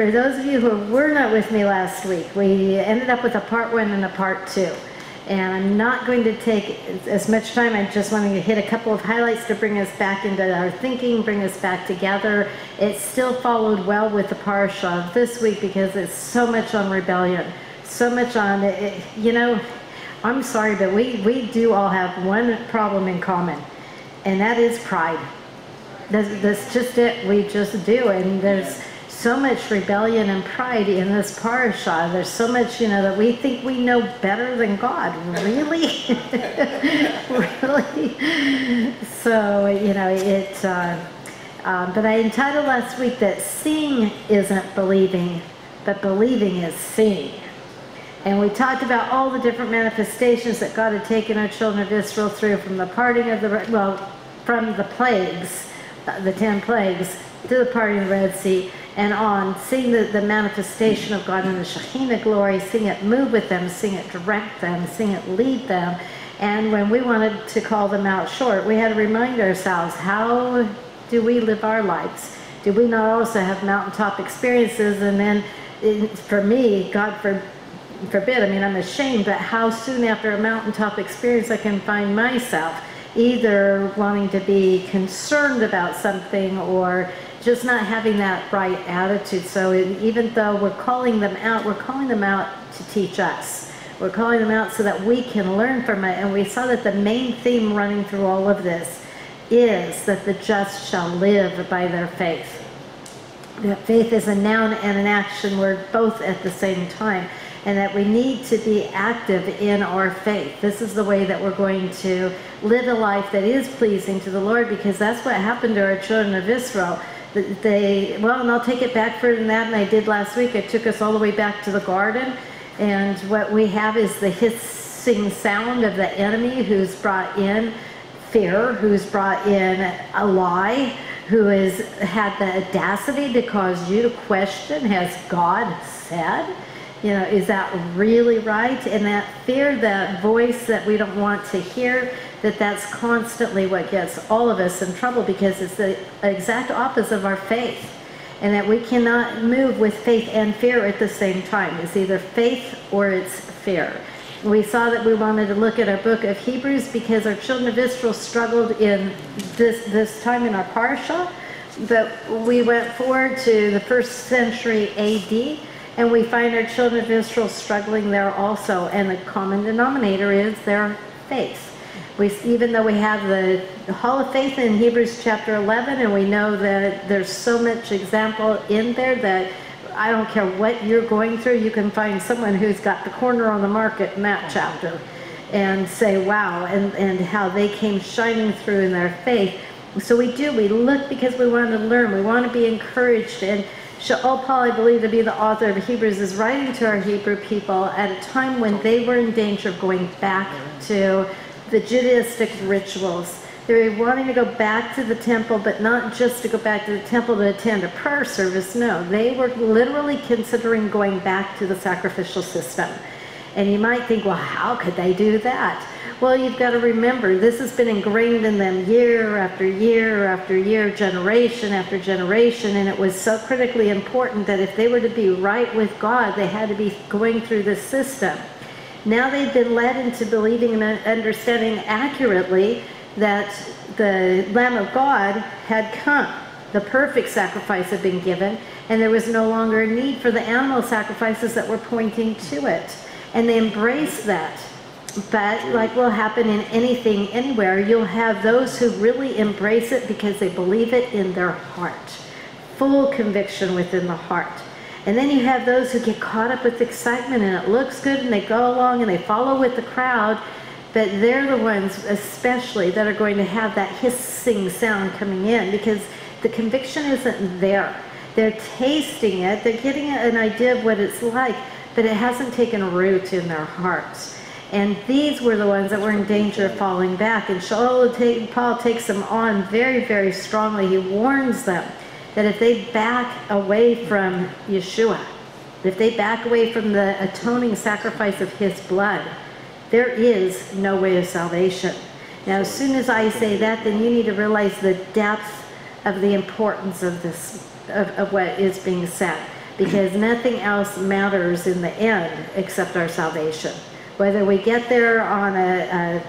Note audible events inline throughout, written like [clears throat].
for those of you who were not with me last week, we ended up with a part one and a part two. And I'm not going to take as much time. I just wanted to hit a couple of highlights to bring us back into our thinking, bring us back together. It still followed well with the parsha of this week because it's so much on rebellion, so much on it. You know, I'm sorry, but we, we do all have one problem in common, and that is pride. That's, that's just it. We just do. And there's so much rebellion and pride in this parasha. There's so much, you know, that we think we know better than God. Really? [laughs] really? So, you know, it, uh, um, but I entitled last week that seeing isn't believing, but believing is seeing. And we talked about all the different manifestations that God had taken our children of Israel through from the parting of the, well, from the plagues, uh, the ten plagues, to the parting of the Red Sea, and on, seeing the, the manifestation of God in the Shekhinah glory, seeing it move with them, seeing it direct them, seeing it lead them. And when we wanted to call them out short, we had to remind ourselves, how do we live our lives? Do we not also have mountaintop experiences? And then for me, God forbid, I mean, I'm ashamed, but how soon after a mountaintop experience I can find myself either wanting to be concerned about something or just not having that right attitude. So even though we're calling them out, we're calling them out to teach us. We're calling them out so that we can learn from it. And we saw that the main theme running through all of this is that the just shall live by their faith. That faith is a noun and an action word both at the same time. And that we need to be active in our faith. This is the way that we're going to live a life that is pleasing to the Lord because that's what happened to our children of Israel they, well, and I'll take it back further than that, and I did last week. I took us all the way back to the garden, and what we have is the hissing sound of the enemy who's brought in fear, who's brought in a lie, who has had the audacity to cause you to question, has God said? You know, is that really right? And that fear, that voice that we don't want to hear, that that's constantly what gets all of us in trouble because it's the exact opposite of our faith. And that we cannot move with faith and fear at the same time. It's either faith or it's fear. We saw that we wanted to look at our book of Hebrews because our children of Israel struggled in this, this time in our parsha. But we went forward to the first century AD and we find our children of Israel struggling there also. And the common denominator is their faith. We, even though we have the, Hall of Faith in Hebrews chapter 11, and we know that there's so much example in there that I don't care what you're going through, you can find someone who's got the corner on the market in that chapter and say, wow, and, and how they came shining through in their faith. So we do, we look because we want to learn, we want to be encouraged. And Shaul Paul, I believe to be the author of Hebrews, is writing to our Hebrew people at a time when they were in danger of going back to the Judaistic rituals. They were wanting to go back to the temple, but not just to go back to the temple to attend a prayer service. No, they were literally considering going back to the sacrificial system. And you might think, well, how could they do that? Well, you've got to remember, this has been ingrained in them year after year after year, generation after generation, and it was so critically important that if they were to be right with God, they had to be going through this system. Now they've been led into believing and understanding accurately that the Lamb of God had come. The perfect sacrifice had been given, and there was no longer a need for the animal sacrifices that were pointing to it. And they embraced that. But, like will happen in anything, anywhere, you'll have those who really embrace it because they believe it in their heart. Full conviction within the heart. And then you have those who get caught up with excitement and it looks good and they go along and they follow with the crowd, but they're the ones especially that are going to have that hissing sound coming in because the conviction isn't there. They're tasting it, they're getting an idea of what it's like, but it hasn't taken root in their hearts. And these were the ones that were in danger of falling back. And Paul takes them on very, very strongly. He warns them that if they back away from Yeshua, if they back away from the atoning sacrifice of his blood, there is no way of salvation. Now, as soon as I say that, then you need to realize the depth of the importance of this, of, of what is being said. because nothing else matters in the end except our salvation. Whether we get there on a,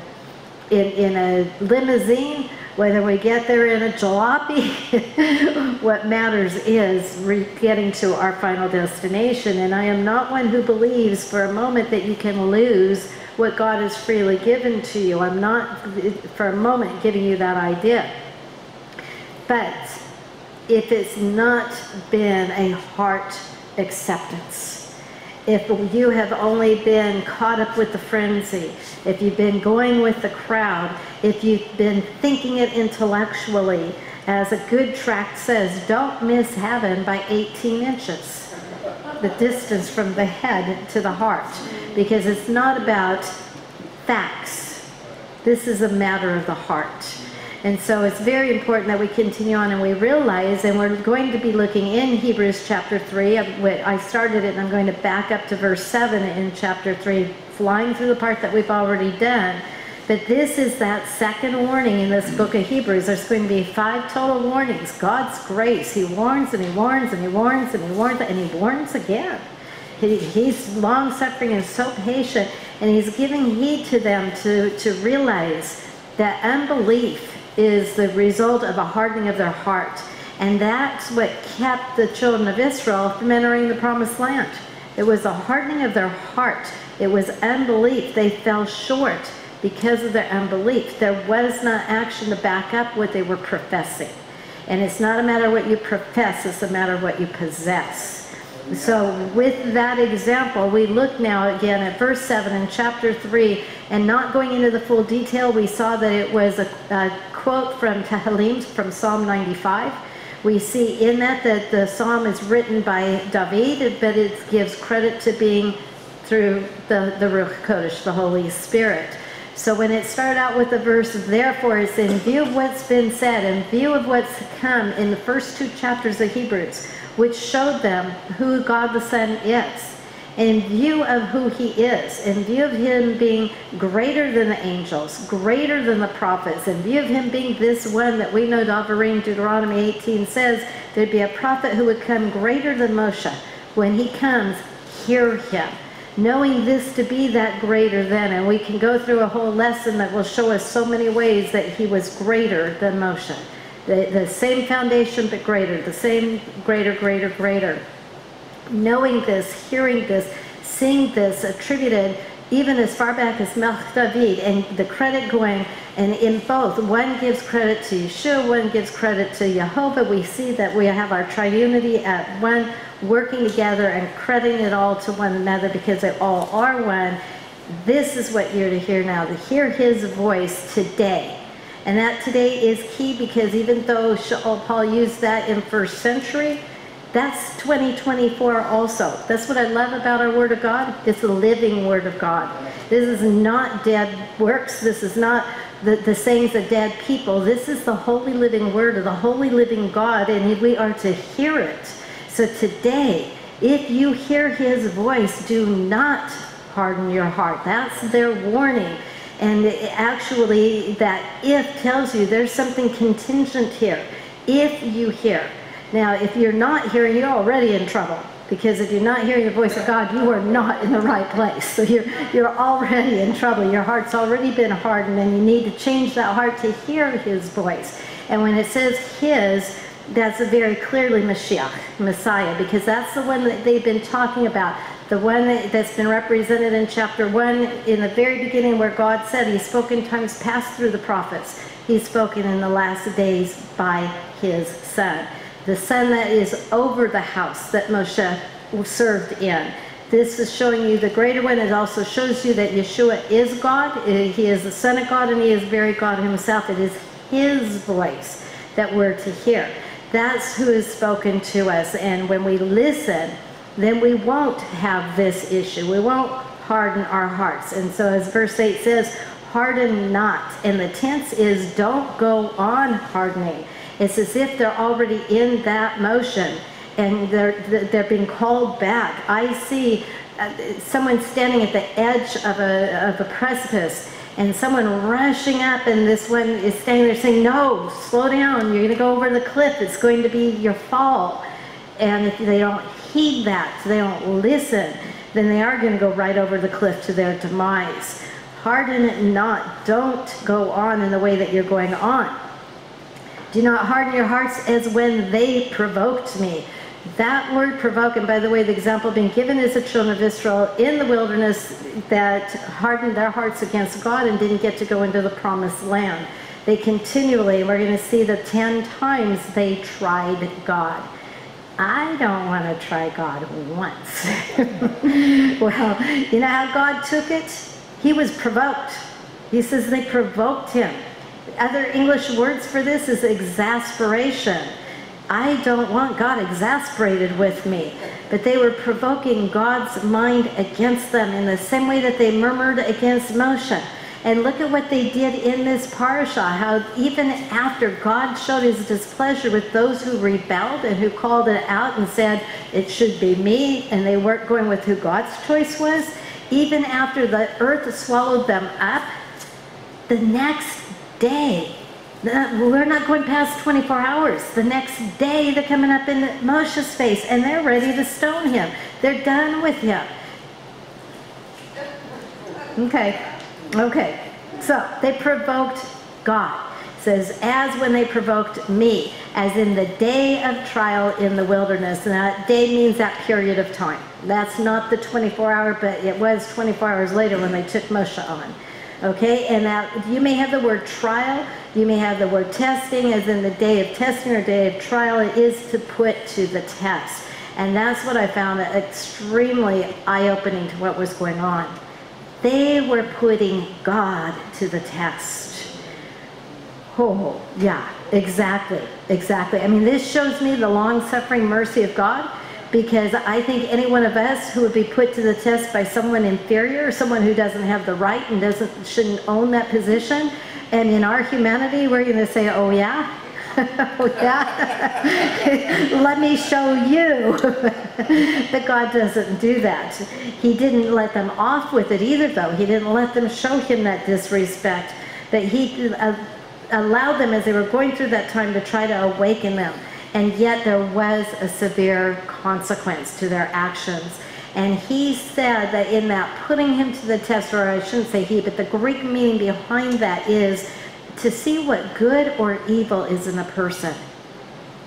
a in, in a limousine, whether we get there in a jalopy, [laughs] what matters is re- getting to our final destination. And I am not one who believes for a moment that you can lose what God has freely given to you. I'm not for a moment giving you that idea. But if it's not been a heart acceptance, if you have only been caught up with the frenzy, if you've been going with the crowd, if you've been thinking it intellectually, as a good tract says, don't miss heaven by 18 inches, the distance from the head to the heart, because it's not about facts. This is a matter of the heart. And so it's very important that we continue on and we realize, and we're going to be looking in Hebrews chapter 3. I started it and I'm going to back up to verse 7 in chapter 3, flying through the part that we've already done. But this is that second warning in this book of Hebrews. There's going to be five total warnings. God's grace. He warns and he warns and he warns and he warns and he warns again. He, he's long suffering and so patient, and he's giving heed to them to, to realize that unbelief is the result of a hardening of their heart. And that's what kept the children of Israel from entering the promised land. It was a hardening of their heart. It was unbelief. They fell short because of their unbelief. There was not action to back up what they were professing. And it's not a matter of what you profess, it's a matter of what you possess. So, with that example, we look now again at verse 7 in chapter 3, and not going into the full detail, we saw that it was a, a quote from [laughs] Tehillim from Psalm 95. We see in that that the psalm is written by David, but it gives credit to being through the, the Ruach Kodesh, the Holy Spirit. So when it started out with the verse, therefore, it's in view of what's been said, in view of what's come in the first two chapters of Hebrews, which showed them who God the Son is in view of who he is, in view of him being greater than the angels, greater than the prophets, in view of him being this one that we know Davarim Deuteronomy 18 says there'd be a prophet who would come greater than Moshe. When he comes, hear him. Knowing this to be that greater than, and we can go through a whole lesson that will show us so many ways that he was greater than Moshe. The, the same foundation, but greater, the same greater, greater, greater knowing this, hearing this, seeing this attributed even as far back as Melech David, and the credit going, and in both, one gives credit to Yeshua, one gives credit to Jehovah. We see that we have our triunity at one, working together and crediting it all to one another because they all are one. This is what you're to hear now, to hear his voice today. And that today is key because even though uh, Paul used that in first century, that's 2024 also. That's what I love about our Word of God. It's a living Word of God. This is not dead works. This is not the, the sayings of dead people. This is the holy living Word of the holy living God, and we are to hear it. So today, if you hear His voice, do not harden your heart. That's their warning. And actually, that if tells you there's something contingent here. If you hear. Now, if you're not hearing, you're already in trouble. Because if you're not hearing the voice of God, you are not in the right place. So you're, you're already in trouble. Your heart's already been hardened, and you need to change that heart to hear His voice. And when it says His, that's a very clearly Mashiach, Messiah, because that's the one that they've been talking about. The one that's been represented in chapter 1 in the very beginning, where God said He spoke in times past through the prophets. He's spoken in the last days by His Son the son that is over the house that Moshe served in. This is showing you the greater one. It also shows you that Yeshua is God. He is the Son of God and He is very God Himself. It is His voice that we're to hear. That's who is spoken to us. And when we listen, then we won't have this issue. We won't harden our hearts. And so, as verse 8 says, harden not. And the tense is don't go on hardening. It's as if they're already in that motion and they're, they're being called back. I see uh, someone standing at the edge of a, of a precipice and someone rushing up and this one is standing there saying, no, slow down, you're going to go over the cliff, it's going to be your fall. And if they don't heed that, they don't listen, then they are going to go right over the cliff to their demise. Harden it not. Don't go on in the way that you're going on. Do not harden your hearts as when they provoked me. That word provoke, and by the way, the example being given is the children of Israel in the wilderness that hardened their hearts against God and didn't get to go into the promised land. They continually, we're going to see the 10 times they tried God. I don't want to try God once. [laughs] well, you know how God took it? He was provoked. He says they provoked him. Other English words for this is exasperation. I don't want God exasperated with me. But they were provoking God's mind against them in the same way that they murmured against Moshe. And look at what they did in this parasha, how even after God showed his displeasure with those who rebelled and who called it out and said, it should be me, and they weren't going with who God's choice was, even after the earth swallowed them up, the next day, we're not going past 24 hours. The next day, they're coming up in Moshe's face and they're ready to stone him. They're done with him. Okay, okay. So they provoked God. It says, as when they provoked me, as in the day of trial in the wilderness. And that day means that period of time. That's not the 24 hour, but it was 24 hours later when they took Moshe on. Okay, and that you may have the word trial, you may have the word testing, as in the day of testing or day of trial. It is to put to the test. And that's what I found extremely eye opening to what was going on. They were putting God to the test. Oh, yeah, exactly, exactly. I mean, this shows me the long suffering mercy of God because I think any one of us who would be put to the test by someone inferior, someone who doesn't have the right and doesn't shouldn't own that position, and in our humanity, we're going to say, "Oh yeah, [laughs] oh yeah, [laughs] let me show you." [laughs] but God doesn't do that. He didn't let them off with it either, though. He didn't let them show him that disrespect. That he uh, allowed them as they were going through that time to try to awaken them and yet there was a severe consequence to their actions. And he said that in that putting him to the test, or I shouldn't say he, but the Greek meaning behind that is to see what good or evil is in a person.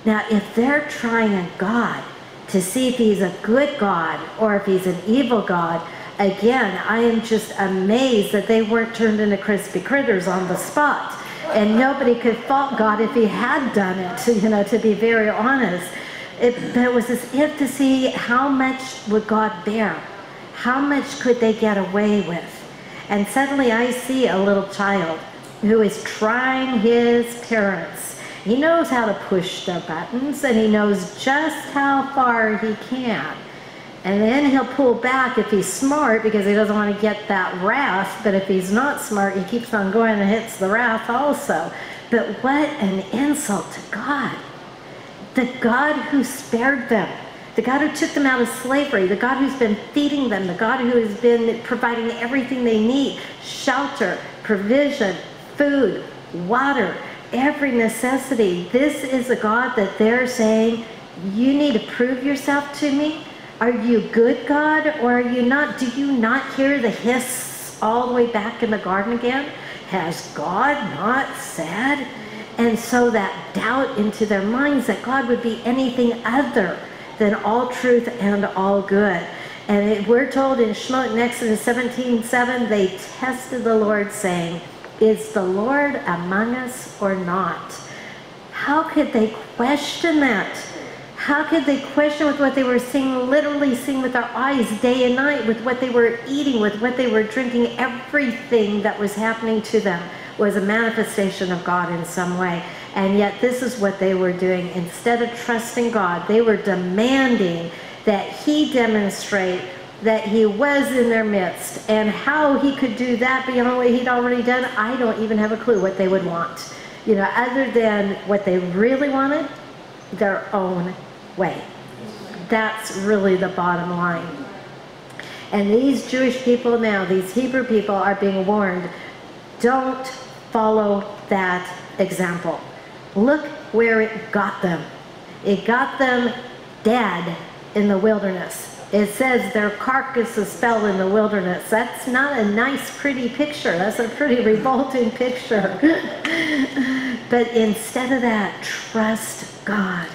Now, if they're trying a God to see if he's a good God or if he's an evil God, again, I am just amazed that they weren't turned into crispy critters on the spot and nobody could fault God if he had done it, [laughs] you know, to be very honest. It, but it was as if to see how much would God bear? How much could they get away with? And suddenly I see a little child who is trying his parents. He knows how to push the buttons and he knows just how far he can. And then he'll pull back if he's smart because he doesn't want to get that wrath. But if he's not smart, he keeps on going and hits the wrath also. But what an insult to God. The God who spared them, the God who took them out of slavery, the God who's been feeding them, the God who has been providing everything they need shelter, provision, food, water, every necessity. This is a God that they're saying, You need to prove yourself to me. Are you good, God, or are you not? Do you not hear the hiss all the way back in the garden again? Has God not said? And so that doubt into their minds that God would be anything other than all truth and all good. And it, we're told in Shemot in Exodus 17 7, they tested the Lord, saying, Is the Lord among us or not? How could they question that? How could they question with what they were seeing, literally seeing with their eyes day and night, with what they were eating, with what they were drinking? Everything that was happening to them was a manifestation of God in some way. And yet, this is what they were doing. Instead of trusting God, they were demanding that He demonstrate that He was in their midst. And how He could do that beyond what He'd already done, I don't even have a clue what they would want. You know, other than what they really wanted, their own way. That's really the bottom line. And these Jewish people now, these Hebrew people, are being warned don't follow that example. Look where it got them. It got them dead in the wilderness. It says their carcasses fell in the wilderness. That's not a nice, pretty picture. That's a pretty revolting picture. [laughs] but instead of that, trust God.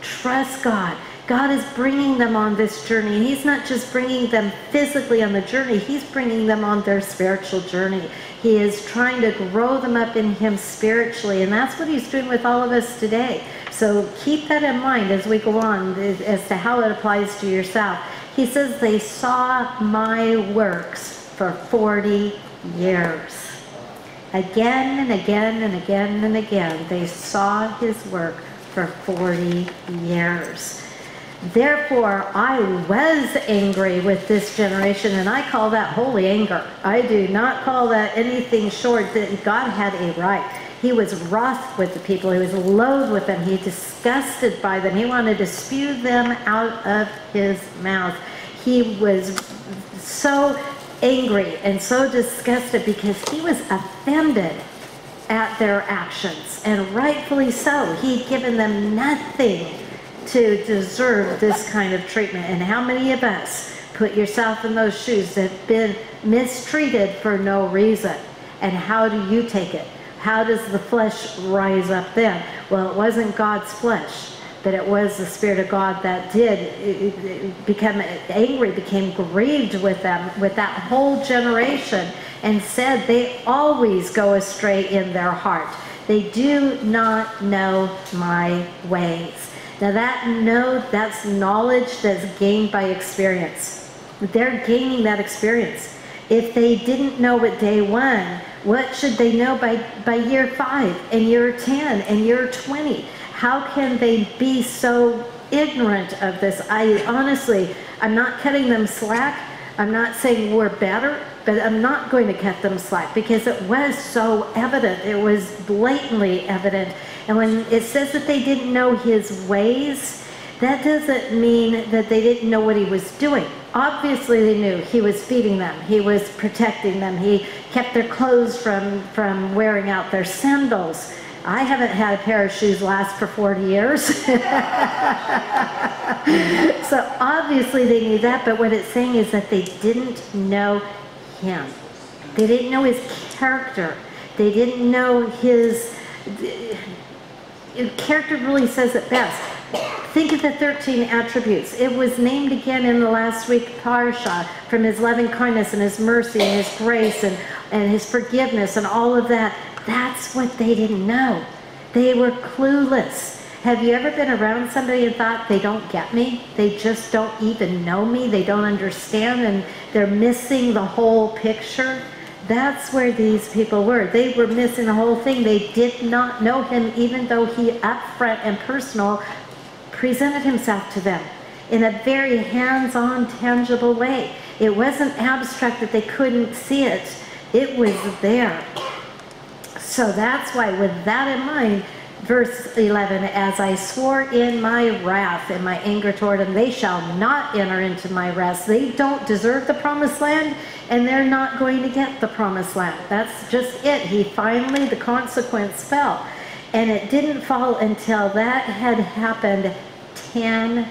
Trust God. God is bringing them on this journey. He's not just bringing them physically on the journey, He's bringing them on their spiritual journey. He is trying to grow them up in Him spiritually, and that's what He's doing with all of us today. So keep that in mind as we go on as to how it applies to yourself. He says, They saw my works for 40 years. Again and again and again and again, they saw his work for 40 years. Therefore, I was angry with this generation, and I call that holy anger. I do not call that anything short that God had a right. He was wroth with the people. He was loath with them. He disgusted by them. He wanted to spew them out of his mouth. He was so angry and so disgusted because he was offended at their actions, and rightfully so. He'd given them nothing to deserve this kind of treatment. And how many of us put yourself in those shoes that have been mistreated for no reason? And how do you take it? How does the flesh rise up then? Well, it wasn't God's flesh, but it was the Spirit of God that did become angry, became grieved with them, with that whole generation, and said they always go astray in their heart. They do not know my ways. Now that know, that's knowledge that's gained by experience. They're gaining that experience. If they didn't know at day one, what should they know by, by year five and year 10 and year 20? How can they be so ignorant of this? I honestly, I'm not cutting them slack. I'm not saying we're better, but I'm not going to cut them slack because it was so evident. It was blatantly evident and when it says that they didn't know his ways, that doesn't mean that they didn't know what he was doing. Obviously, they knew he was feeding them, he was protecting them, he kept their clothes from, from wearing out their sandals. I haven't had a pair of shoes last for 40 years. [laughs] so obviously they knew that, but what it's saying is that they didn't know him. They didn't know his character. They didn't know his character really says it best. Think of the 13 attributes. It was named again in the last week parsha from his loving kindness and his mercy and his grace and, and his forgiveness and all of that. That's what they didn't know. They were clueless. Have you ever been around somebody and thought they don't get me? They just don't even know me. They don't understand and they're missing the whole picture. That's where these people were. They were missing the whole thing. They did not know him, even though he, upfront and personal, presented himself to them in a very hands-on, tangible way. It wasn't abstract that they couldn't see it. It was there. So that's why, with that in mind, verse 11, as I swore in my wrath and my anger toward them, they shall not enter into my rest. They don't deserve the promised land and they're not going to get the promised land. That's just it. He finally, the consequence fell. And it didn't fall until that had happened 10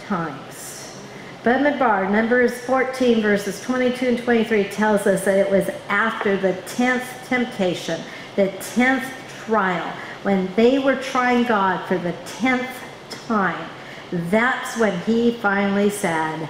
times. Bamidbar, Numbers 14, verses 22 and 23 tells us that it was after the 10th temptation, the 10th trial, when they were trying God for the 10th time, that's when he finally said,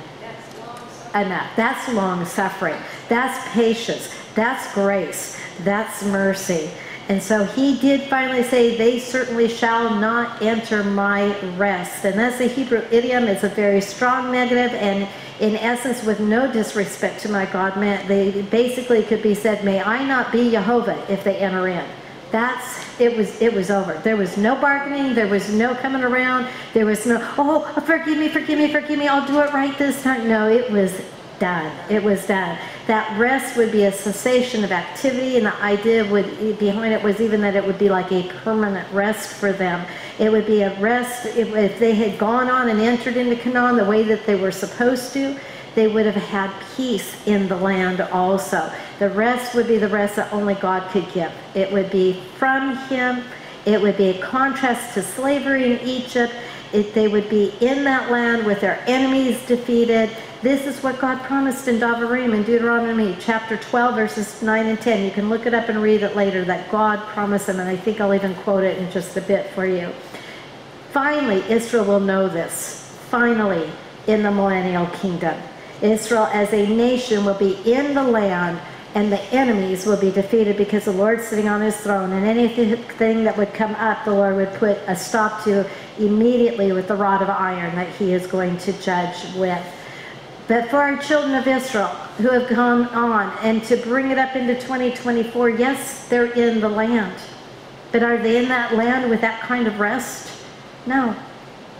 enough. That's long suffering. That's patience. That's grace. That's mercy. And so he did finally say, They certainly shall not enter my rest. And that's a Hebrew idiom. It's a very strong negative, and in essence, with no disrespect to my God, man, they basically could be said, May I not be Jehovah if they enter in. That's it was it was over. There was no bargaining, there was no coming around, there was no, oh forgive me, forgive me, forgive me, I'll do it right this time. No, it was done. It was done. That rest would be a cessation of activity, and the idea would behind it was even that it would be like a permanent rest for them. It would be a rest if, if they had gone on and entered into Canaan the way that they were supposed to they would have had peace in the land also. The rest would be the rest that only God could give. It would be from Him. It would be a contrast to slavery in Egypt. It, they would be in that land with their enemies defeated. This is what God promised in Davarim in Deuteronomy chapter 12, verses 9 and 10. You can look it up and read it later that God promised them, and I think I'll even quote it in just a bit for you. Finally, Israel will know this. Finally, in the millennial kingdom. Israel as a nation will be in the land and the enemies will be defeated because the Lord's sitting on his throne and anything that would come up, the Lord would put a stop to immediately with the rod of iron that he is going to judge with. But for our children of Israel who have gone on and to bring it up into 2024, yes, they're in the land. But are they in that land with that kind of rest? No,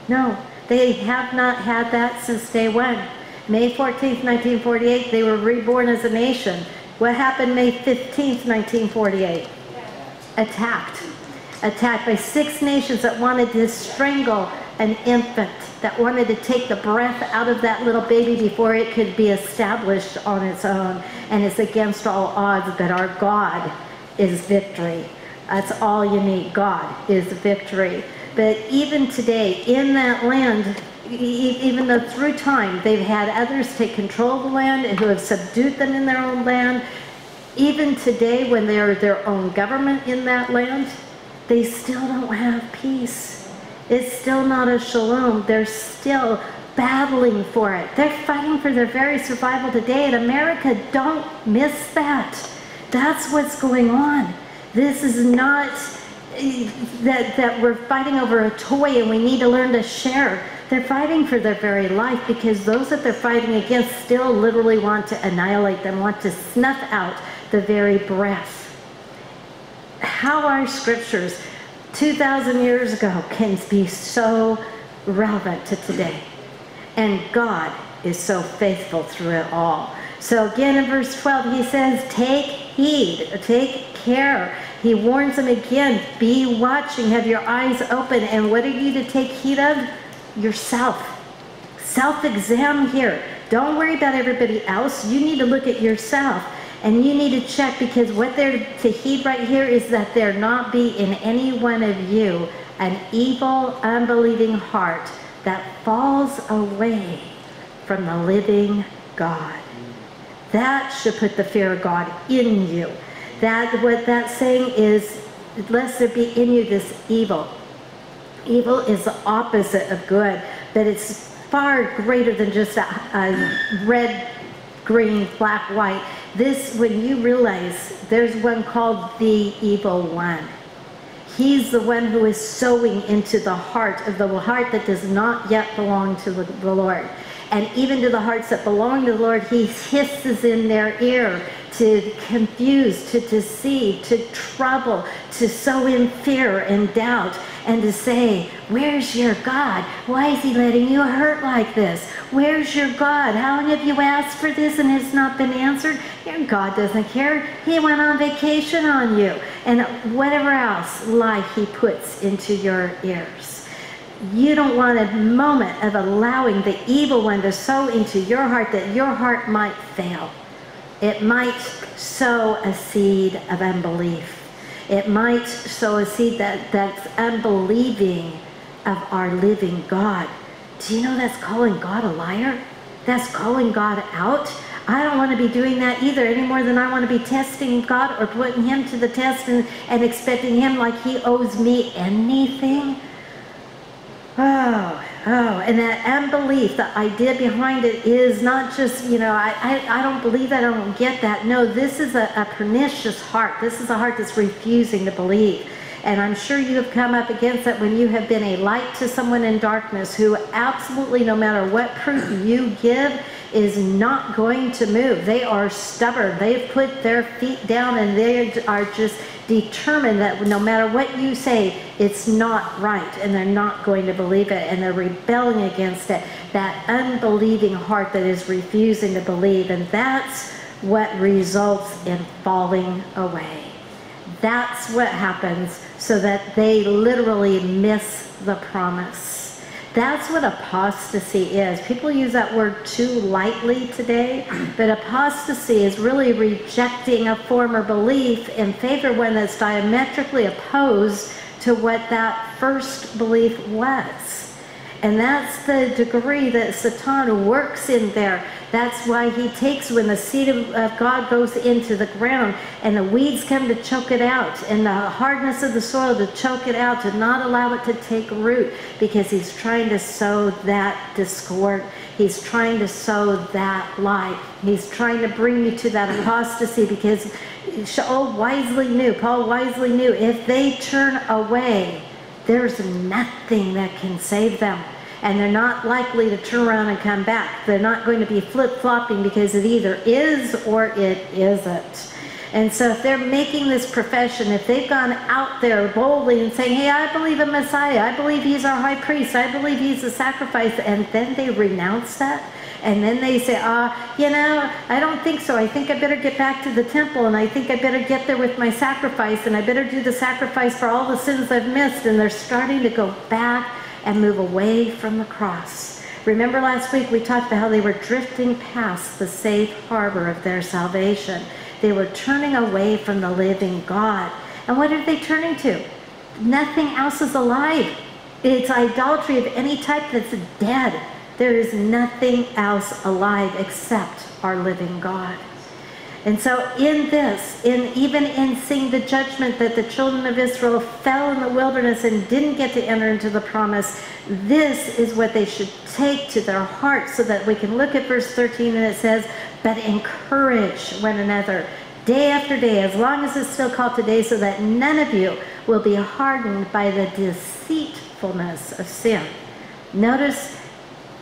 no. They have not had that since day one. May 14th, 1948, they were reborn as a nation. What happened May 15th, 1948? Attacked. Attacked by six nations that wanted to strangle an infant, that wanted to take the breath out of that little baby before it could be established on its own. And it's against all odds that our God is victory. That's all you need. God is victory. But even today, in that land, even though through time they've had others take control of the land and who have subdued them in their own land, even today when they're their own government in that land, they still don't have peace. It's still not a shalom. They're still battling for it. They're fighting for their very survival today, and America, don't miss that. That's what's going on. This is not eh, that, that we're fighting over a toy and we need to learn to share. They're fighting for their very life because those that they're fighting against still literally want to annihilate them, want to snuff out the very breath. How our scriptures 2,000 years ago can be so relevant to today. And God is so faithful through it all. So again in verse 12, he says, Take heed, take care he warns them again be watching, have your eyes open. And what are you to take heed of? Yourself. Self exam here. Don't worry about everybody else. You need to look at yourself. And you need to check because what they're to heed right here is that there not be in any one of you an evil, unbelieving heart that falls away from the living God. That should put the fear of God in you. That what that's saying is, lest there be in you this evil. Evil is the opposite of good, but it's far greater than just a, a red, green, black, white. This, when you realize there's one called the evil one. He's the one who is sowing into the heart of the heart that does not yet belong to the, the Lord. And even to the hearts that belong to the Lord, he hisses in their ear to confuse, to deceive, to trouble, to sow in fear and doubt, and to say, Where's your God? Why is he letting you hurt like this? Where's your God? How long have you asked for this and it's not been answered? Your God doesn't care. He went on vacation on you. And whatever else lie he puts into your ears. You don't want a moment of allowing the evil one to sow into your heart that your heart might fail. It might sow a seed of unbelief. It might sow a seed that, that's unbelieving of our living God. Do you know that's calling God a liar? That's calling God out. I don't want to be doing that either any more than I want to be testing God or putting him to the test and, and expecting him like he owes me anything. Oh, Oh, and that unbelief, the idea behind it is not just, you know, I, I, I don't believe that, I don't get that. No, this is a, a pernicious heart. This is a heart that's refusing to believe. And I'm sure you have come up against that when you have been a light to someone in darkness who absolutely, no matter what proof you give, is not going to move. They are stubborn. They've put their feet down and they are just determined that no matter what you say, it's not right and they're not going to believe it and they're rebelling against it. That unbelieving heart that is refusing to believe. And that's what results in falling away. That's what happens so that they literally miss the promise. That's what apostasy is. People use that word too lightly today, [clears throat] but apostasy is really rejecting a former belief in favor of one that's diametrically opposed to what that first belief was. And that's the degree that Satan works in there. That's why he takes when the seed of, God goes into the ground and the weeds come to choke it out and the hardness of the soil to choke it out, to not allow it to take root because he's trying to sow that discord. He's trying to sow that lie. He's trying to bring you to that apostasy because Shaul oh, wisely knew, Paul wisely knew, if they turn away, there's nothing that can save them and they're not likely to turn around and come back. They're not going to be flip-flopping because it either is or it isn't. And so if they're making this profession, if they've gone out there boldly and saying, hey, I believe in Messiah, I believe he's our high priest, I believe he's the sacrifice, and then they renounce that, and then they say, ah, you know, I don't think so. I think I better get back to the temple, and I think I better get there with my sacrifice, and I better do the sacrifice for all the sins I've missed. And they're starting to go back and move away from the cross. Remember last week we talked about how they were drifting past the safe harbor of their salvation. They were turning away from the living God. And what are they turning to? Nothing else is alive. It's idolatry of any type that's dead. There is nothing else alive except our living God. And so in this, in even in seeing the judgment that the children of Israel fell in the wilderness and didn't get to enter into the promise, this is what they should take to their hearts so that we can look at verse 13 and it says, but encourage one another day after day, as long as it's still called today, so that none of you will be hardened by the deceitfulness of sin. Notice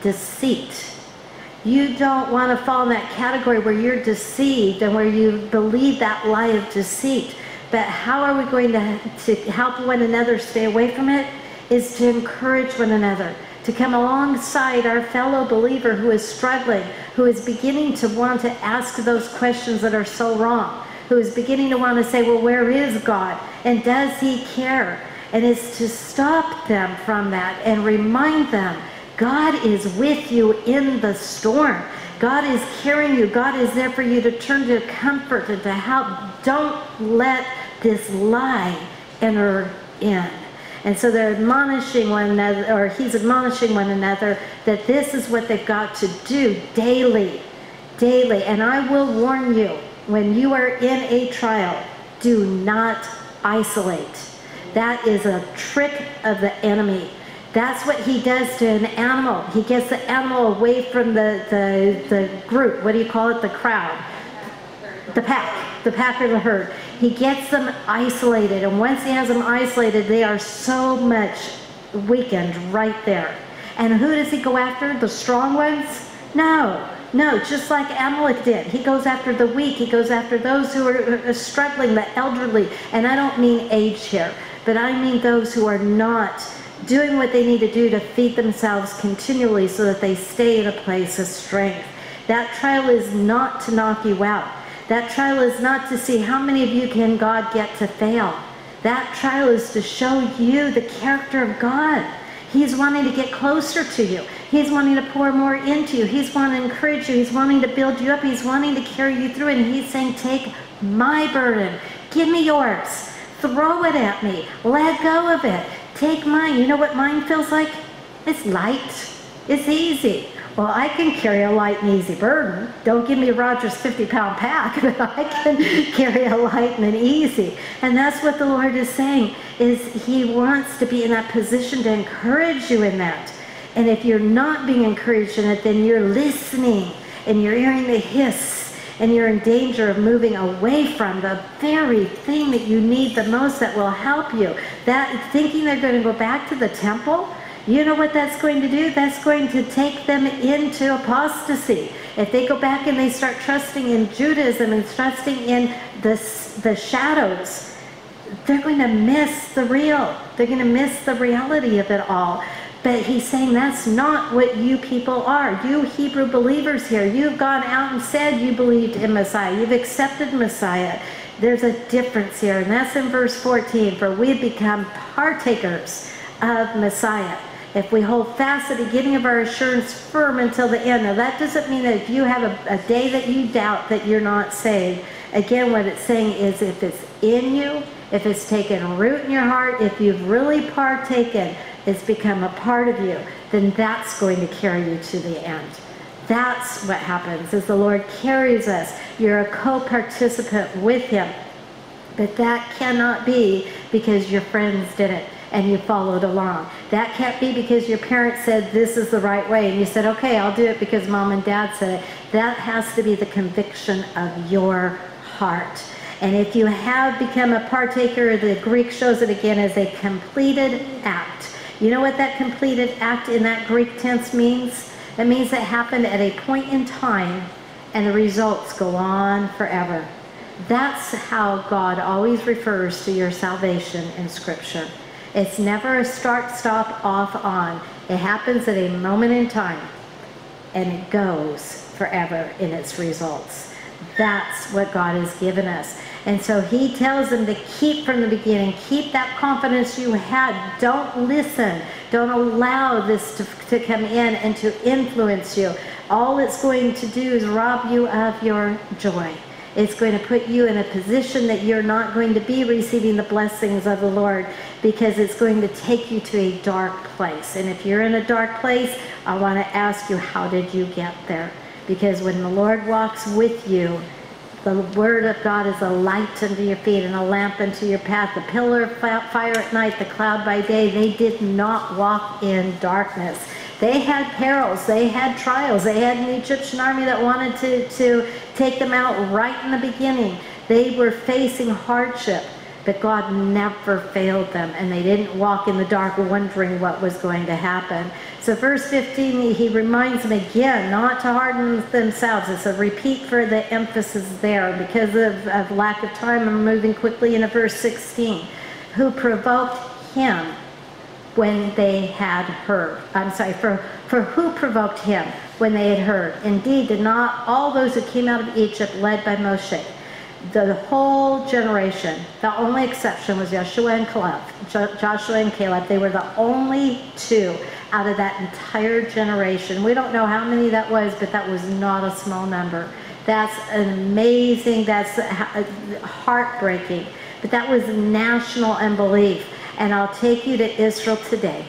deceit you don't want to fall in that category where you're deceived and where you believe that lie of deceit. But how are we going to, to help one another stay away from it? Is to encourage one another, to come alongside our fellow believer who is struggling, who is beginning to want to ask those questions that are so wrong, who is beginning to want to say, well, where is God? And does he care? And it's to stop them from that and remind them God is with you in the storm. God is carrying you. God is there for you to turn to comfort and to help. Don't let this lie enter in. And so they're admonishing one another, or he's admonishing one another, that this is what they've got to do daily. Daily. And I will warn you, when you are in a trial, do not isolate. That is a trick of the enemy. That's what he does to an animal. He gets the animal away from the, the, the group. What do you call it? The crowd. The pack. The pack or the herd. He gets them isolated. And once he has them isolated, they are so much weakened right there. And who does he go after? The strong ones? No. No, just like Amalek did. He goes after the weak. He goes after those who are struggling, the elderly. And I don't mean age here, but I mean those who are not doing what they need to do to feed themselves continually so that they stay in a place of strength. That trial is not to knock you out. That trial is not to see how many of you can God get to fail. That trial is to show you the character of God. He's wanting to get closer to you. He's wanting to pour more into you. He's wanting to encourage you. He's wanting to build you up. He's wanting to carry you through. And he's saying, take my burden. Give me yours. Throw it at me. Let go of it. Take mine. You know what mine feels like? It's light. It's easy. Well, I can carry a light and easy burden. Don't give me Roger's 50 pound pack, [laughs] but I can [laughs] carry a light and an easy. And that's what the Lord is saying, is he wants to be in that position to encourage you in that. And if you're not being encouraged in it, then you're listening and you're hearing the hiss and you're in danger of moving away from the very thing that you need the most that will help you. That thinking they're going to go back to the temple, you know what that's going to do? That's going to take them into apostasy. If they go back and they start trusting in Judaism and trusting in the, the shadows, they're going to miss the real. They're going to miss the reality of it all. But he's saying that's not what you people are. You Hebrew believers here, you've gone out and said you believed in Messiah. You've accepted Messiah. There's a difference here, and that's in verse 14. For we become partakers of Messiah. If we hold fast the beginning of our assurance firm until the end. Now, that doesn't mean that if you have a, a day that you doubt that you're not saved. Again, what it's saying is if it's in you, if it's taken root in your heart, if you've really partaken it's become a part of you, then that's going to carry you to the end. That's what happens as the Lord carries us. You're a co-participant with him. But that cannot be because your friends did it and you followed along. That can't be because your parents said this is the right way and you said, okay, I'll do it because mom and dad said it. That has to be the conviction of your heart. And if you have become a partaker, the Greek shows it again as a completed act. You know what that completed act in that Greek tense means? It means it happened at a point in time and the results go on forever. That's how God always refers to your salvation in Scripture. It's never a start, stop, off, on. It happens at a moment in time and it goes forever in its results. That's what God has given us. And so he tells them to keep from the beginning, keep that confidence you had. Don't listen. Don't allow this to, to come in and to influence you. All it's going to do is rob you of your joy. It's going to put you in a position that you're not going to be receiving the blessings of the Lord because it's going to take you to a dark place. And if you're in a dark place, I want to ask you, how did you get there? Because when the Lord walks with you, the word of God is a light unto your feet and a lamp unto your path. The pillar of fire at night, the cloud by day. They did not walk in darkness. They had perils. They had trials. They had an Egyptian army that wanted to, to take them out right in the beginning. They were facing hardship, but God never failed them, and they didn't walk in the dark wondering what was going to happen. So verse 15, he reminds them again not to harden themselves. It's a repeat for the emphasis there. Because of, of lack of time, I'm moving quickly into verse 16. Who provoked him when they had heard. I'm sorry, for, for who provoked him when they had heard? Indeed, did not all those who came out of Egypt led by Moshe? The whole generation, the only exception was Joshua and Caleb. Joshua and Caleb, they were the only two out of that entire generation. We don't know how many that was, but that was not a small number. That's amazing. That's uh, heartbreaking. But that was national unbelief. And I'll take you to Israel today.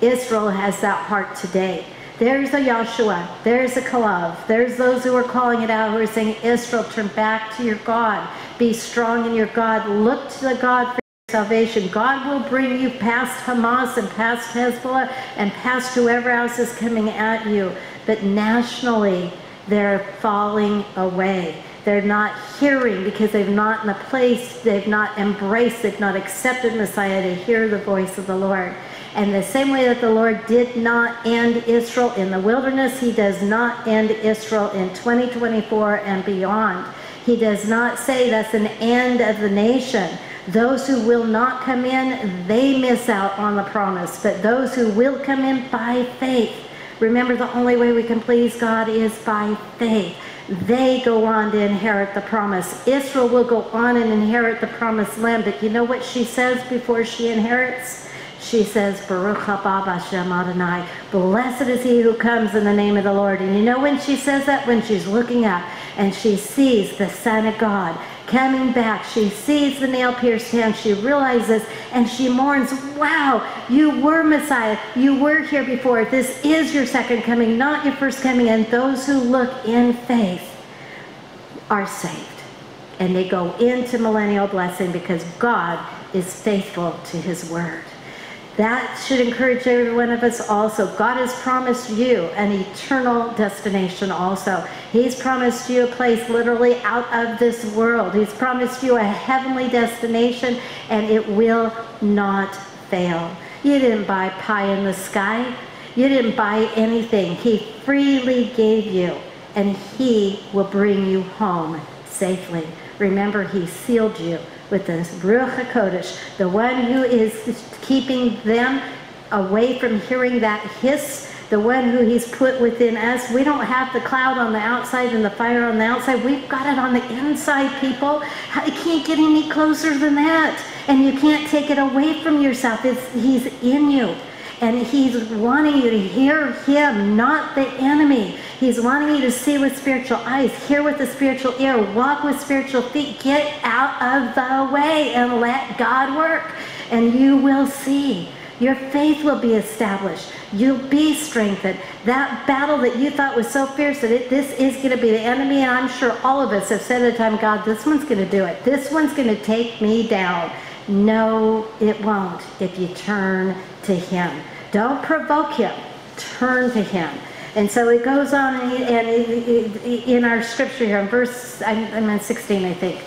Israel has that heart today. There's a Joshua. There's a Caleb. There's those who are calling it out who are saying, Israel, turn back to your God. Be strong in your God. Look to the God for salvation. God will bring you past Hamas and past Hezbollah and past whoever else is coming at you. But nationally, they're falling away. They're not hearing because they've not in a place, they've not embraced, they've not accepted Messiah to hear the voice of the Lord. And the same way that the Lord did not end Israel in the wilderness, he does not end Israel in 2024 and beyond. He does not say that's an end of the nation. Those who will not come in, they miss out on the promise. But those who will come in by faith, remember the only way we can please God is by faith they go on to inherit the promise. Israel will go on and inherit the promised land. But you know what she says before she inherits? She says, Baruch haba b'shem Adonai. Blessed is he who comes in the name of the Lord. And you know when she says that? When she's looking up and she sees the Son of God coming back. She sees the nail-pierced hand. She realizes and she mourns, wow, you were Messiah. You were here before. This is your second coming, not your first coming. And those who look in faith are saved. And they go into millennial blessing because God is faithful to his word. That should encourage every one of us also. God has promised you an eternal destination also. He's promised you a place literally out of this world. He's promised you a heavenly destination and it will not fail. You didn't buy pie in the sky. You didn't buy anything. He freely gave you and he will bring you home safely. Remember, he sealed you with the Ruach HaKodesh, the one who is keeping them away from hearing that hiss, the one who he's put within us. We don't have the cloud on the outside and the fire on the outside. We've got it on the inside, people. It can't get any closer than that. And you can't take it away from yourself. It's, he's in you. And he's wanting you to hear him, not the enemy. He's wanting you to see with spiritual eyes, hear with the spiritual ear, walk with spiritual feet. Get out of the way and let God work. And you will see Your faith will be established. You'll be strengthened. That battle that you thought was so fierce that it, this is going to be the enemy, and I'm sure all of us have said at the time, God, this one's going to do it. This one's going to take me down. No, it won't if you turn to Him. Don't provoke Him. Turn to Him. And so it goes on, and in our scripture here, in verse, I'm in 16, I think.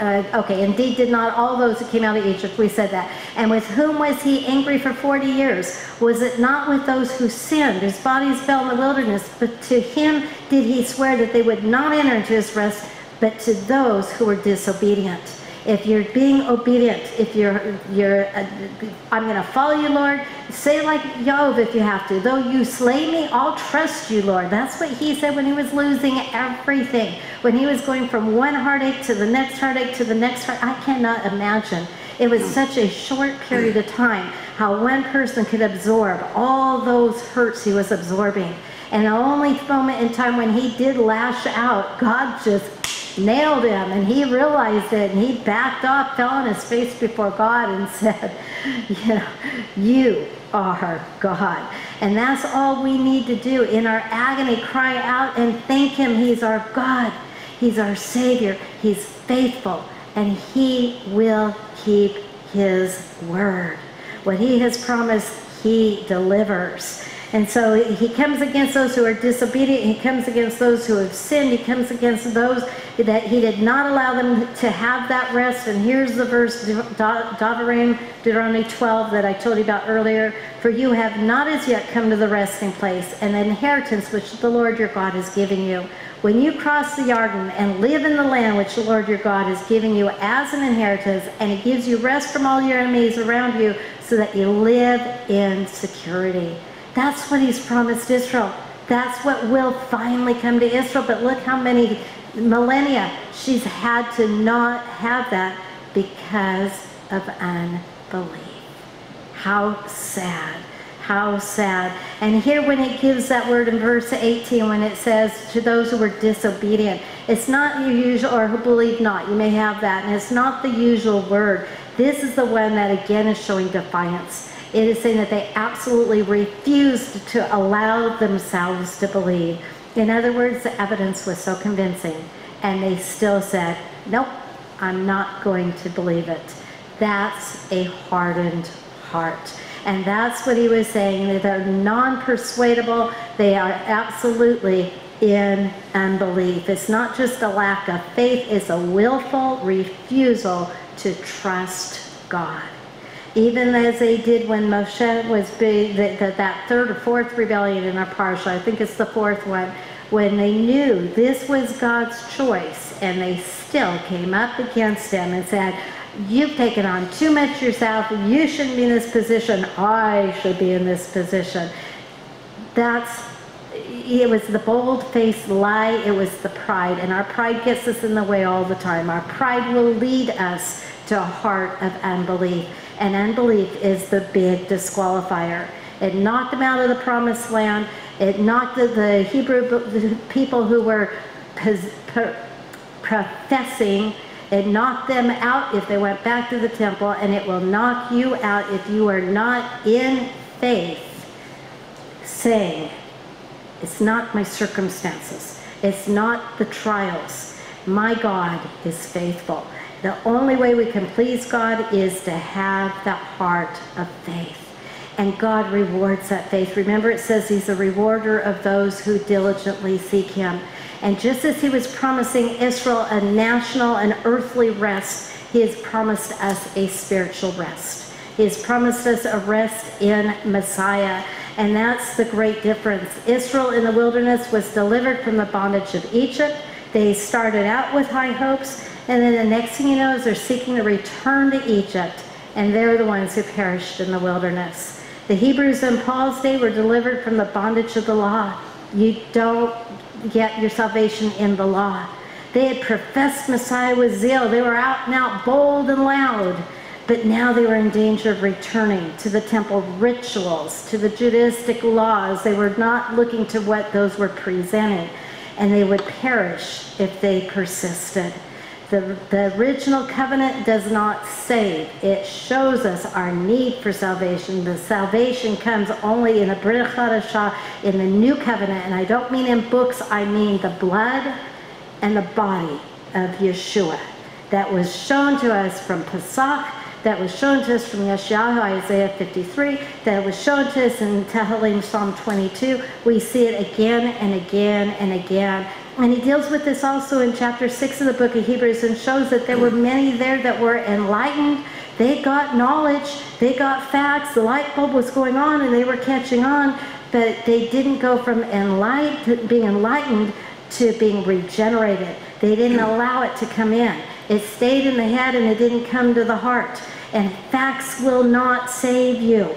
Uh, okay, indeed did not all those who came out of Egypt, we said that. And with whom was he angry for 40 years? Was it not with those who sinned, whose bodies fell in the wilderness? But to him did he swear that they would not enter into his rest, but to those who were disobedient if you're being obedient, if you're, you're uh, I'm going to follow you, Lord, say like Job if you have to. Though you slay me, I'll trust you, Lord. That's what he said when he was losing everything. When he was going from one heartache to the next heartache to the next heart. I cannot imagine. It was such a short period of time how one person could absorb all those hurts he was absorbing. And the only moment in time when he did lash out, God just nailed him and he realized it and he backed off, fell on his face before God and [laughs] said, you know, you are God. And that's all we need to do in our agony, cry out and thank him. He's our God. He's our Savior. He's faithful and he will keep his word. What he has promised, he delivers. And so he comes against those who are disobedient. He comes against those who have sinned. He comes against those that he did not allow them to have that rest. And here's the verse, Devarim, Deuteronomy 12, that I told you about earlier. For you have not as yet come to the resting place and the inheritance which the Lord your God is giving you. When you cross the Jordan and live in the land which the Lord your God is giving you as an inheritance, and it gives you rest from all your enemies around you, so that you live in security. That's what he's promised Israel. That's what will finally come to Israel. But look how many millennia she's had to not have that because of unbelief. How sad. How sad. And here, when it gives that word in verse 18, when it says to those who were disobedient, it's not your usual, or who believe not. You may have that. And it's not the usual word. This is the one that again is showing defiance. It is saying that they absolutely refused to allow themselves to believe. In other words, the evidence was so convincing, and they still said, Nope, I'm not going to believe it. That's a hardened heart. And that's what he was saying. They're non persuadable, they are absolutely in unbelief. It's not just a lack of faith, it's a willful refusal to trust God even as they did when Moshe was big, the, that third or fourth rebellion in our parsha, I think it's the fourth one, when they knew this was God's choice and they still came up against him and said, You've taken on too much yourself. You shouldn't be in this position. I should be in this position. That's it was the bold-faced lie. It was the pride, and our pride gets us in the way all the time. Our pride will lead us to a heart of unbelief and unbelief is the big disqualifier. It knocked them out of the promised land. It knocked the, Hebrew people who were professing, it knocked them out if they went back to the temple, and it will knock you out if you are not in faith saying, It's not my circumstances, it's not the trials. My God is faithful. The only way we can please God is to have that heart of faith. And God rewards that faith. Remember, it says He's a rewarder of those who diligently seek Him. And just as He was promising Israel a national and earthly rest, He has promised us a spiritual rest. He has promised us a rest in Messiah. And that's the great difference. Israel in the wilderness was delivered from the bondage of Egypt. They started out with high hopes, and then the next thing you know is they're seeking to return to Egypt, and they're the ones who perished in the wilderness. The Hebrews in Paul's day were delivered from the bondage of the law. You don't get your salvation in the law. They had professed Messiah with zeal. They were out and out, bold and loud. But now they were in danger of returning to the temple rituals, to the Judaistic laws. They were not looking to what those were presenting, and they would perish if they persisted. The, the original covenant does not save. It shows us our need for salvation. The salvation comes only in the Brit in the new covenant. And I don't mean in books, I mean the blood and the body of Yeshua that was shown to us from Pesach, that was shown to us from Yeshayahu, Isaiah 53, that was shown to us in Tehillim, Psalm 22. We see it again and again and again. And he deals with this also in chapter 6 of the book of Hebrews and shows that there were many there that were enlightened. They got knowledge, they got facts, the light bulb was going on and they were catching on, but they didn't go from enlightened, being enlightened to being regenerated. They didn't allow it to come in. It stayed in the head and it didn't come to the heart. And facts will not save you.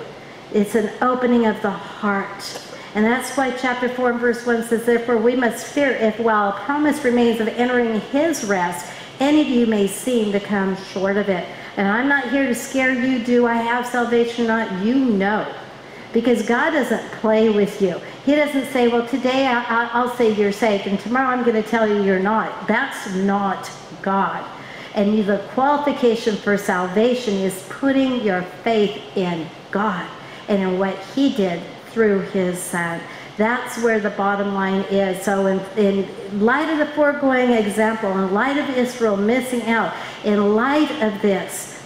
It's an opening of the heart. And that's why chapter 4 and verse 1 says, Therefore we must fear if while a promise remains of entering his rest, any of you may seem to come short of it. And I'm not here to scare you. Do I have salvation or not? You know. Because God doesn't play with you. He doesn't say, well, today I, will say you're saved, and tomorrow I'm going to tell you you're not. That's not God. And the qualification for salvation is putting your faith in God and in what He did through His Son. That's where the bottom line is. So, in, in light of the foregoing example, in light of Israel missing out, in light of this,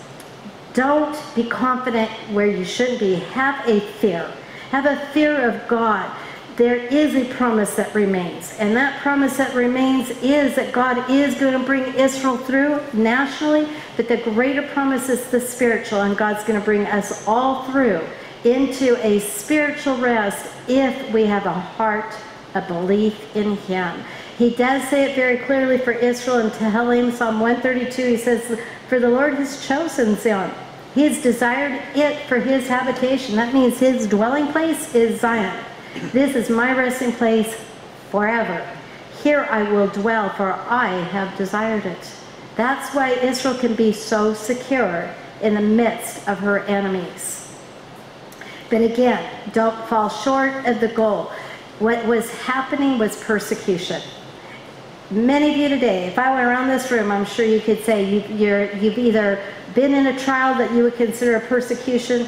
don't be confident where you shouldn't be. Have a fear. Have a fear of God there is a promise that remains. And that promise that remains is that God is going to bring Israel through nationally, but the greater promise is the spiritual, and God's going to bring us all through into a spiritual rest if we have a heart, a belief in Him. He does say it very clearly for Israel in Tehillim, Psalm 132. He says, For the Lord has chosen Zion. He has desired it for his habitation. That means his dwelling place is Zion. This is my resting place forever. Here I will dwell, for I have desired it. That's why Israel can be so secure in the midst of her enemies. But again, don't fall short of the goal. What was happening was persecution. Many of you today, if I went around this room, I'm sure you could say you, you've either been in a trial that you would consider a persecution,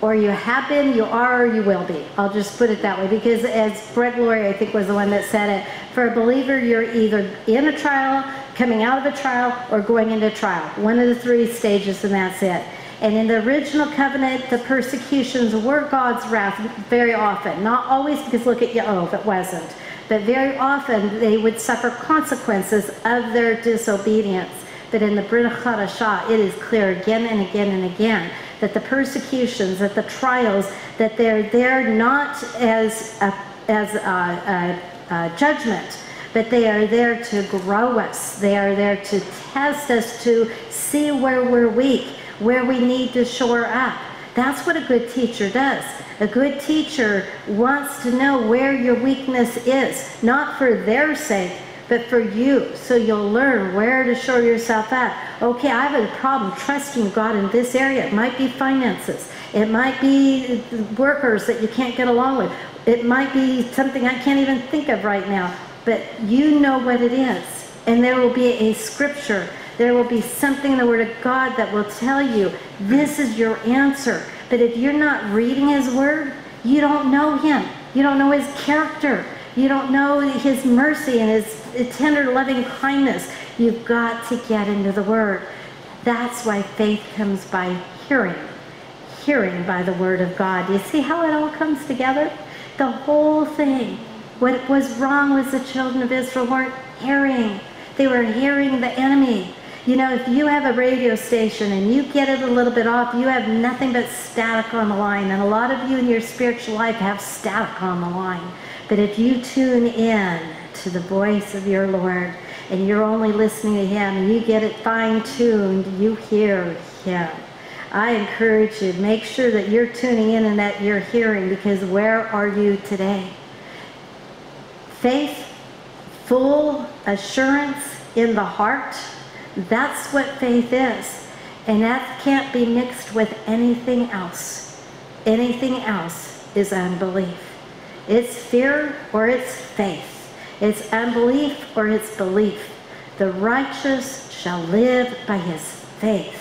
or you have been, you are, or you will be. I'll just put it that way because as Greg Laurie, I think, was the one that said it, for a believer, you're either in a trial, coming out of a trial, or going into trial. One of the three stages, and that's it. And in the original covenant, the persecutions were God's wrath very often. Not always, because look at Yoav, it wasn't. But very often, they would suffer consequences of their disobedience. But in the Brit Chadashah, it is clear again and again and again that the persecutions, that the trials, that they're there not as a, as a, a, a judgment, but they are there to grow us. They are there to test us, to see where we're weak, where we need to shore up. That's what a good teacher does. A good teacher wants to know where your weakness is, not for their sake, but for you, so you'll learn where to shore yourself up. Okay, I have a problem trusting God in this area. It might be finances. It might be workers that you can't get along with. It might be something I can't even think of right now. But you know what it is. And there will be a scripture. There will be something in the Word of God that will tell you this is your answer. But if you're not reading His Word, you don't know Him. You don't know His character. You don't know His mercy and His tender, loving kindness. You've got to get into the Word. That's why faith comes by hearing, hearing by the Word of God. You see how it all comes together? The whole thing. What was wrong was the children of Israel weren't hearing. They were hearing the enemy. You know, if you have a radio station and you get it a little bit off, you have nothing but static on the line. And a lot of you in your spiritual life have static on the line. But if you tune in to the voice of your Lord and you're only listening to Him and you get it fine tuned, you hear Him. I encourage you, make sure that you're tuning in and that you're hearing because where are you today? Faith, full assurance in the heart, that's what faith is. And that can't be mixed with anything else. Anything else is unbelief. It's fear or it's faith. It's unbelief or it's belief. The righteous shall live by his faith.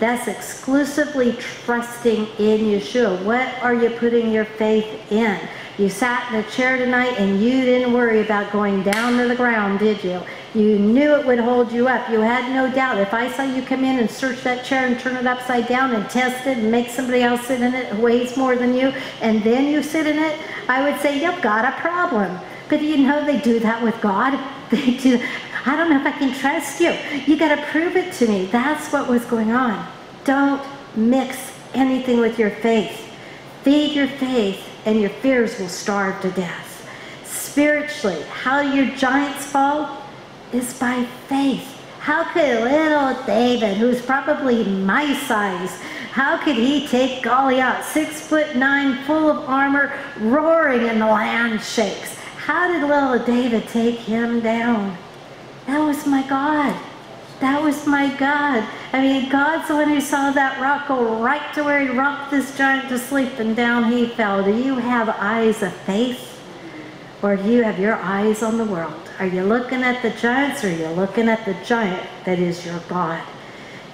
That's exclusively trusting in Yeshua. What are you putting your faith in? You sat in a chair tonight and you didn't worry about going down to the ground, did you? You knew it would hold you up. You had no doubt. If I saw you come in and search that chair and turn it upside down and test it and make somebody else sit in it who weighs more than you, and then you sit in it, I would say, You've got a problem. But you know they do that with God? [laughs] They do. I don't know if I can trust you. You got to prove it to me. That's what was going on. Don't mix anything with your faith. Feed your faith, and your fears will starve to death. Spiritually, how your giants fall is by faith. How could little David, who's probably my size, how could he take Goliath, six foot nine, full of armor, roaring, and the land shakes? How did little David take him down? That was my God. That was my God. I mean, God's the one who saw that rock go right to where he rocked this giant to sleep and down he fell. Do you have eyes of faith? Or do you have your eyes on the world? Are you looking at the giants or are you looking at the giant that is your God?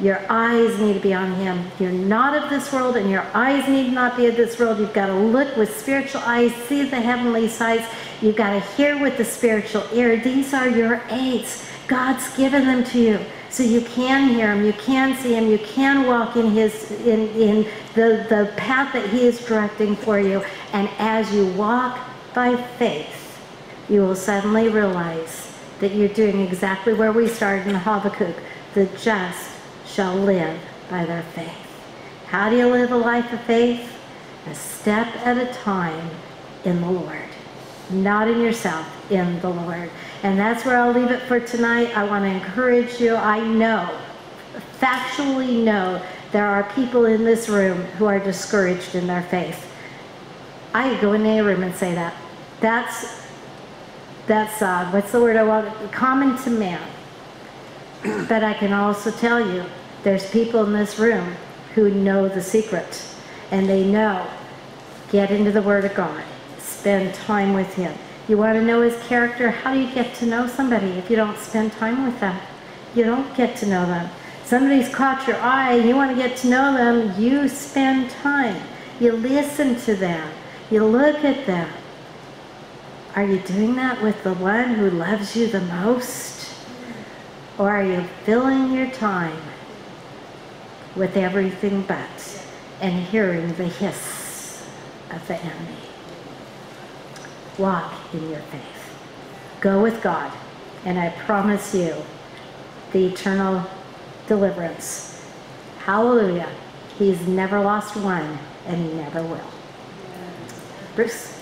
Your eyes need to be on him. You're not of this world and your eyes need not be of this world. You've got to look with spiritual eyes, see the heavenly sights. You've got to hear with the spiritual ear. These are your aids. God's given them to you. So you can hear him, you can see him, you can walk in his in, in the, the path that he is directing for you. And as you walk by faith, you will suddenly realize that you're doing exactly where we started in Habakkuk. The just shall live by their faith. How do you live a life of faith? A step at a time in the Lord. Not in yourself, in the Lord. And that's where I'll leave it for tonight. I want to encourage you. I know, factually know, there are people in this room who are discouraged in their faith. I go in a room and say that. That's, that's uh, what's the word I want? Common to man. [clears throat] but I can also tell you, there's people in this room who know the secret. And they know, get into the Word of God. Spend time with Him you want to know his character? How do you get to know somebody if you don't spend time with them? You don't get to know them. Somebody's caught your eye you want to get to know them, you spend time. You listen to them. You look at them. Are you doing that with the one who loves you the most? Or are you filling your time with everything but and hearing the hiss of the enemy? Walk in your faith. Go with God, and I promise you the eternal deliverance. Hallelujah. He's never lost one, and he never will. Bruce.